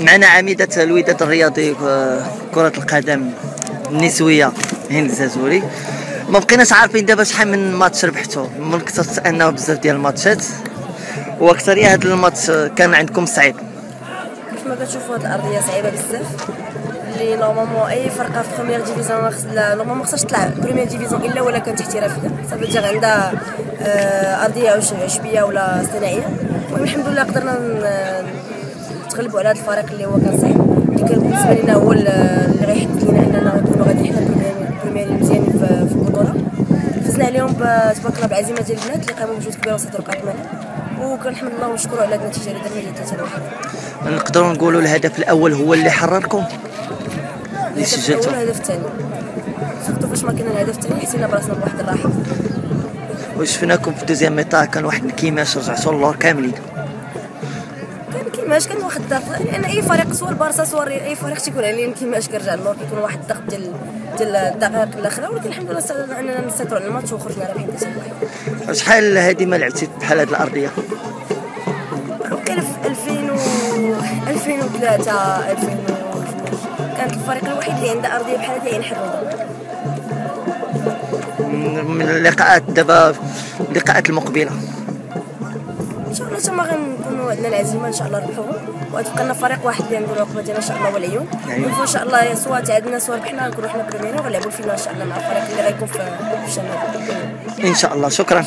معنا عميدة الوداد الرياضي آه، كرة القدم النسوية هند الجازولي. ما بقيناش عارفين دابا شحال من ماتش ربحتو. ممكن تسالنا بزاف ديال الماتشات. وأكثرية هذا الماتش كان عندكم صعيب. كما كتشوفوا هاد الأرضية صعيبة بزاف. اللي normalement أي فرقة في première division normalement ما خصهاش تلعب première division إلا ولا كانت احترافيه صافي دير عندها آه، أرضية عش- عشبية ولا اصطناعيه المهم الحمد لله قدرنا ن- نتغلبوا على هذا الفريق اللي هو كان صعيب اللي كان بالنسبة لنا هو ال- اللي غيحدد لنا اننا نكونوا غادي حنا premiers مزيانين في البطوله فزنا عليهم تبارك الله بعزيمة ديال البنات اللي قاموا بجهد كبير وصدروا كاع وكنحمد الله ونشكروا على النتيجة اللي درنا هي 3 واحد نقدروا نقولوا الهدف الأول هو اللي حرركم؟ اللي الهدف الأول والهدف الثاني. surtout فاش ما كان الهدف الثاني حسينا براسنا بواحد الراحة. وشفناكم في deuxième mi-temps كان واحد الكيماش رجعتوا اللور كاملين. كان كيماش كان واحد الضغط لأن أي فريق سواء البارسا سواء الريال، أي فريق تيكون عليه كيماش كيرجع للور كيكون واحد الضغط ديال ديال الدقائق الاخرى ولكن الحمد لله استطعنا اننا نسيطروا على الماتش وخرجنا رابحين بس واحد شحال هذه ما لعبتي بحال هذه الأرضية؟ كان في 2000 و 2003 2002 كانت الفريق الوحيد اللي عنده أرضية بحال هذه عين حروده من اللقاءات دابا اللقاءات المقبلة. إن شاء الله تما غنكونوا عندنا العزيمة إن شاء الله نربحوهم وغتبقى لنا فريق واحد اللي عنده العقبه ديالنا إن شاء الله هو العيون العيون. وإن شاء الله سواء تعادلنا سواء ربحنا غنكونوا حنا premiers وغنلعبوا ال finale إن شاء الله مع الفريق اللي غيكون في الشمال. إن شاء الله. شكرا.